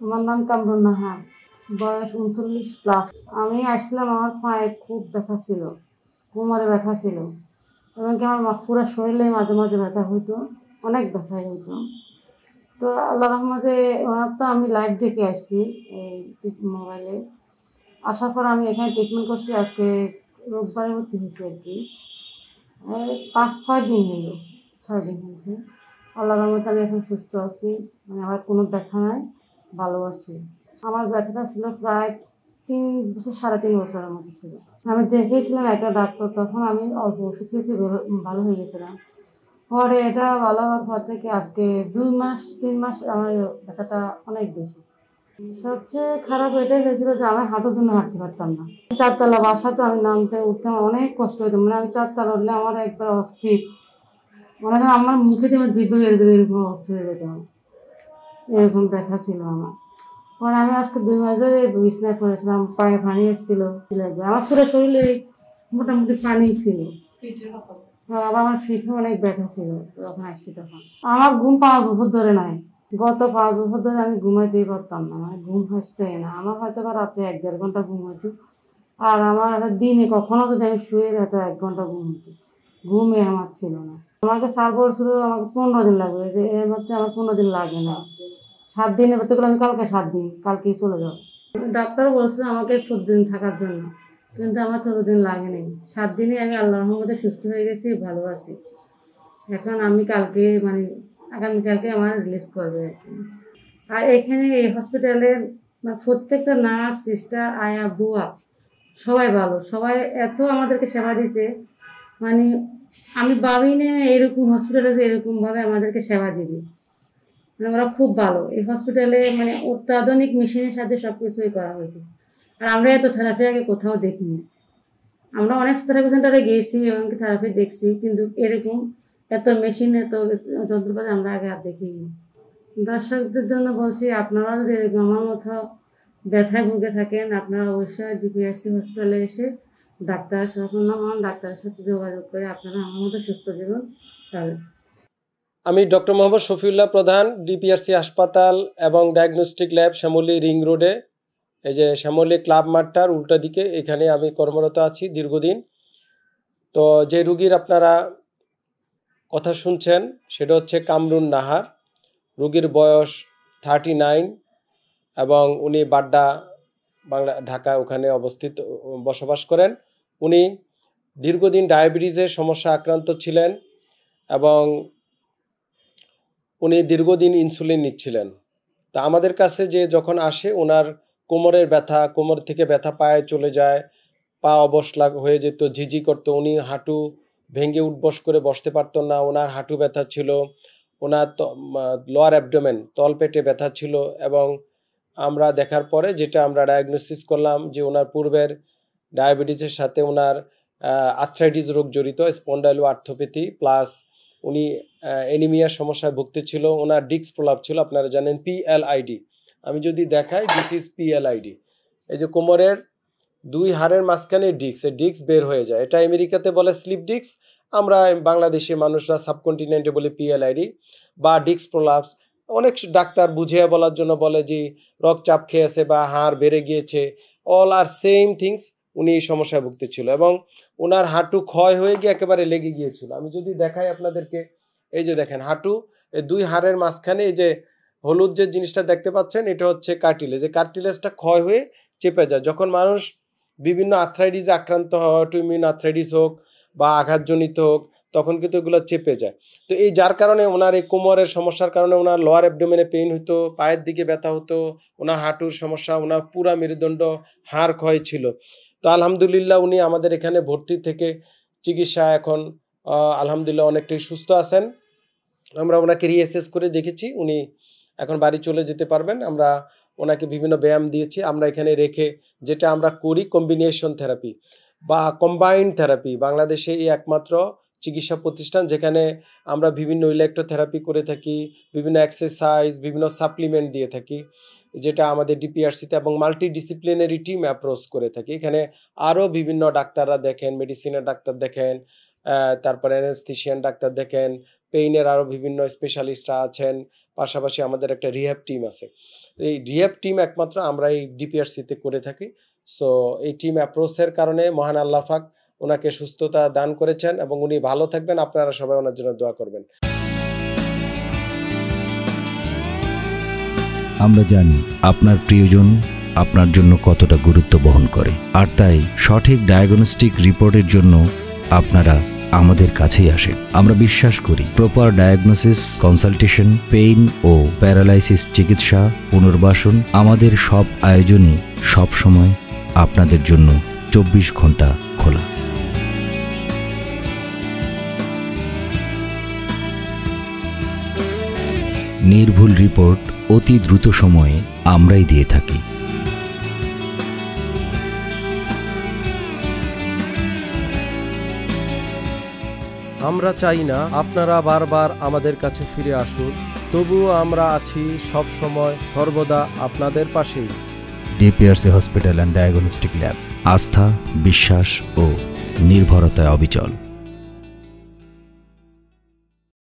আমার নাম কামরুন নাহার। বয়স উনচল্লিশ প্লাস আমি আসছিলাম, আমার পায়ে খুব ব্যথা ছিল, কোমরে ব্যথা ছিল। এবং কি আমার পুরো শরীরে মাঝে মাঝে ব্যথা হইতো, অনেক ব্যথা হইতো। তো আল্লাহ রহমতে ওনার তো আমি লাইভ ডেকে আসছি এই মোবাইলে আসার পর আমি এখানে ট্রিটমেন্ট করছি, আজকে রোববারে ভর্তি হয়েছি আর কি। পাঁচ, ছয় দিন হলো ছয় দিন হয়েছে। আল্লাহ রহমতে আমি এখন সুস্থ আছি মানে আমার কোনো ব্যথা নাই। ভালো আছি। আমার ব্যথাটা ছিল প্রায় তিন বছর, সাড়ে তিন বছরের মতো ছিল। আমি দেখিয়েছিলাম একটা ডাক্তার, তখন আমি অল্প ওষুধ খেয়েছি, ভালো- হয়ে গেছিলাম পরে এটা ভালো হওয়ার পর থেকে আজকে দুই মাস, তিন মাস আমার ব্যথাটা অনেক বেশি। সবচেয়ে খারাপ এটাই হয়েছিল যে আমি হাঁটুর জন্য হাঁটতে পারতাম না। চারতলা বাসাতে আমি নামতে, উঠতে আমার অনেক কষ্ট হতো। মানে আমি চারতলা উঠলে আমার একবার অস্থির। মনে হয় আমার মুখে আমার জিভে বের দেবে এরকম অবস্থা হয়ে যেত। আমার। এরকম ব্যথা ছিল আমার। পরে আমি আজকে দুই মাস ধরে বিছনায় পড়েছিলাম, পায়ে পানি এসেছিল আমার পুরো শরীরে মোটামুটি পানি ছিল। আবার আমার ফিটে অনেক ব্যথা ছিল যখন আসছি তখন। আমার ঘুম পাঁচ বছর ধরে নাই। গত পাঁচ বছর ধরে আমি ঘুমাইতেই পারতাম না। মানে ঘুম হচ্ছে না। আমার হয়তো বা রাতে এক দেড় ঘণ্টা ঘুম হইতো। আর আমার দিনে কখনো যদি আমি শুয়ে হয়তো এক ঘণ্টা ঘুম হতো ঘুমে আমার ছিল না। আমাকে সার বলছিল আমাকে পনেরো দিন লাগবে। এর মধ্যে আমার পনেরো দিন লাগে না। সাত দিনে করতে গেলে আমি কালকে সাত দিন, কালকেই চলে যাব। ডাক্তার বলছিল আমাকে চোদ্দ দিন থাকার জন্য, কিন্তু আমার চোদ্দ দিন লাগেনি সাত দিনে আমি আল্লাহর রহমতে সুস্থ হয়ে গেছি, ভালো আছি। এখন আমি কালকে মানে আগামীকালকে আমার রিলিজ করবে আর এখানে এই হসপিটালে মানে প্রত্যেকটা নার্স সিস্টার আয়া, বুয়া, সবাই ভালো। সবাই এত আমাদেরকে সেবা দিছে মানে আমি ভাবি না এরকম হসপিটালে যে এরকমভাবে আমাদেরকে সেবা দিবে। মানে ওরা খুব ভালো। এই হসপিটালে মানে অত্যাধুনিক মেশিনের সাথে সব কিছুই করা হয়েছে। আর আমরা এত থেরাপি আগে কোথাও দেখিনি। আমরা অনেক থেরাপি সেন্টারে গিয়েছি এবং থেরাপি দেখছি, কিন্তু এরকম এত মেশিন এত যন্ত্রপাতি আমরা আগে আর দেখিনি। দর্শকদের জন্য বলছি, আপনারা যদি এরকম আমার মতো ব্যথায় ভুগে থাকেন, আপনারা অবশ্যই ডিপিআরসি হসপিটালে এসে ডাক্তার সর্বনাম ডাক্তারের সাথে যোগাযোগ করে আপনারা আমার মতো সুস্থ জীবন পাবেন। আমি ডক্টর মোহাম্মদ শফিউল্লাহ প্রধান, ডিপিআরসি হাসপাতাল এবং ডায়াগনস্টিক ল্যাব শ্যামলী রিং রোডে। এই যে শ্যামলী ক্লাব মাঠটার উল্টা দিকে এখানে আমি কর্মরত আছি দীর্ঘদিন। তো যে রুগীর আপনারা কথা শুনছেন সেটা হচ্ছে কামরুন নাহার। রুগীর বয়স থার্টি নাইন এবং উনি বাড্ডা বাংলা, ঢাকা ওখানে অবস্থিত, বসবাস করেন। উনি দীর্ঘদিন ডায়াবেটিসের সমস্যা আক্রান্ত ছিলেন এবং উনি দীর্ঘদিন ইনসুলিন নিচ্ছিলেন। তা আমাদের কাছে যে যখন আসে ওনার কোমরের ব্যথা, কোমর থেকে ব্যথা পায়ে চলে যায়, পা অবশ লাগ, হয়ে যেত, ঝিঝি করতো, উনি হাঁটু ভেঙে উঠবস করে বসতে পারতো না ওনার হাঁটু ব্যথা ছিল ওনার লোয়ার অ্যাবডোমেন তলপেটে ব্যথা ছিল এবং আমরা দেখার পরে যেটা আমরা ডায়াগনোসিস করলাম যে ওনার পূর্বের ডায়াবেটিসের সাথে ওনার আর্থ্রাইটিস রোগ জড়িত স্পন্ডাইলো আর্থোপ্যাথি প্লাস উনি এনিমিয়ার সমস্যায় ভুগতেছিল ওনার ডিক্স প্রলাপ ছিল, আপনারা জানেন পিএলআইডি আমি যদি দেখাই দিস ইজ পিএলআইডি এই যে কোমরের দুই হাড়ের মাঝখানে ডিক্স এই ডিক্স বের হয়ে যায়। এটা আমেরিকাতে বলে স্লিপ ডিক্স আমরা বাংলাদেশে মানুষরা সাবকন্টিনেন্টে বলি পিএলআইডি বা ডিক্স প্রলাপস। অনেক ডাক্তার বুঝিয়ে বলার জন্য বলে যে রক্তচাপ খেয়েছে বা হাড় বেড়ে গিয়েছে অল আর সেম থিংস উনি এই সমস্যায় ভুগতেছিল এবং ওনার হাঁটু ক্ষয় হয়ে গিয়ে একেবারে লেগে গিয়েছিল। আমি যদি দেখাই আপনাদেরকে এই যে দেখেন, হাঁটু, এই দুই হাড়ের মাঝখানে এই যে হলুদ যে জিনিসটা দেখতে পাচ্ছেন, এটা হচ্ছে কার্টিলেজ এই কার্টিলেজটা ক্ষয় হয়ে চেপে যায়। যখন মানুষ বিভিন্ন আর্থ্রাইটিসে আক্রান্ত হয় অটোইমিউন আর্থ্রাইটিস হোক বা আঘাতজনিত হোক, তখন কিন্তু এগুলো চেপে যায়। তো এই যার কারণে ওনার এই কোমরের সমস্যার কারণে ওনার লোয়ার অ্যাবডোমেনে পেইন হতো পায়ের দিকে ব্যথা হতো, ওনার হাঁটুর সমস্যা, ওনার পুরা মেরুদণ্ড হাড় ক্ষয় ছিল। তো আলহামদুলিল্লাহ উনি আমাদের এখানে ভর্তি থেকে চিকিৎসা এখন আলহামদুলিল্লাহ অনেকটাই সুস্থ আছেন। আমরা ওনাকে রিএসএস করে দেখেছি, উনি এখন বাড়ি চলে যেতে পারবেন। আমরা ওনাকে বিভিন্ন ব্যায়াম দিয়েছি। আমরা এখানে রেখে যেটা আমরা করি কম্বিনেশন থেরাপি বা কম্বাইন্ড থেরাপি বাংলাদেশে এই একমাত্র চিকিৎসা প্রতিষ্ঠান যেখানে আমরা বিভিন্ন ইলেকট্রোথেরাপি করে থাকি, বিভিন্ন এক্সারসাইজ বিভিন্ন সাপ্লিমেন্ট দিয়ে থাকি, যেটা আমাদের ডিপিআরসিতে এবং মাল্টি ডিসিপ্লিনারি টিম অ্যাপ্রোচ করে থাকি। এখানে আরও বিভিন্ন ডাক্তাররা দেখেন মেডিসিনের ডাক্তার দেখেন তারপরে অ্যানেস্থিশিয়ান ডাক্তার দেখেন পেইনের আরও বিভিন্ন স্পেশালিস্টরা আছেন, পাশাপাশি আমাদের একটা রিহ্যাব টিম আছে। এই রিহ্যাব টিম একমাত্র আমরা এই ডিপিআরসিতে করে থাকি। সো এই টিম অ্যাপ্রোচের কারণে মহান আল্লাহ পাক ওনাকে সুস্থতা দান করেছেন এবং উনি ভালো থাকবেন। আপনারা সবাই ওনার জন্য দোয়া করবেন। আমরা জানি আপনার প্রিয়জন আপনার জন্য কতটা গুরুত্ব বহন করে। আর তাই সঠিক ডায়াগনস্টিক রিপোর্টের জন্য আপনারা আমাদের কাছেই আসে। আমরা বিশ্বাস করি প্রপার ডায়াগনোসিস কনসালটেশন পেইন ও প্যারালাইসিস চিকিৎসা, পুনর্বাসন আমাদের সব আয়োজনই সব সময় আপনাদের জন্য চব্বিশ ঘণ্টা খোলা। নির্ভুল রিপোর্ট অতি দ্রুত সময়ে আমরাই দিয়ে থাকি। আমরা চাই না আপনারা বারবার আমাদের কাছে ফিরে আসুন, তবুও আমরা আছি সব সময় সর্বদা আপনাদের পাশেই। DPRC hospital and diagnostic lab, আস্থা, বিশ্বাস ও নির্ভরতায় অবিচল।